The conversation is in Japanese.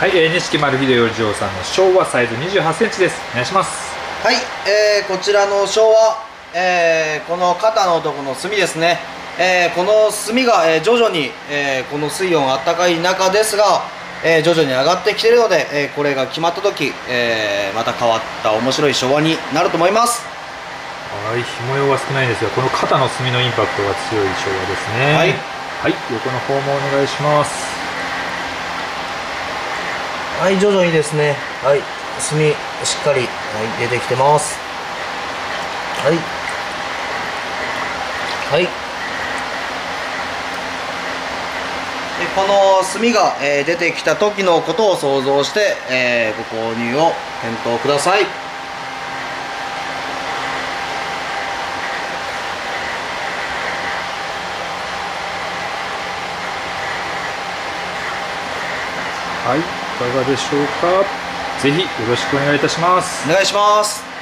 はい、えー、錦丸秀頼嬢さんの昭和サイズ28センチです。お願いします。はい、えー、こちらの昭和、えー、この肩のとこの炭ですね、えー、この炭が、えー、徐々に、えー、この水温あったかい中ですが、えー、徐々に上がってきているので、えー、これが決まった時、えー、また変わった面白い昭和になると思います。はい紐用は少ないんですがこの肩の炭のインパクトが強い昭和ですね。はい、はい、横の方もお願いしますはい徐々にですねはい炭しっかり、はい、出てきてます。はい。はい。でこの炭が、えー出てきた時のことを想像して、えーご購入を検討ください。はいい。かがでしょうか？ぜひ。よろしくお願いいたします。お願いします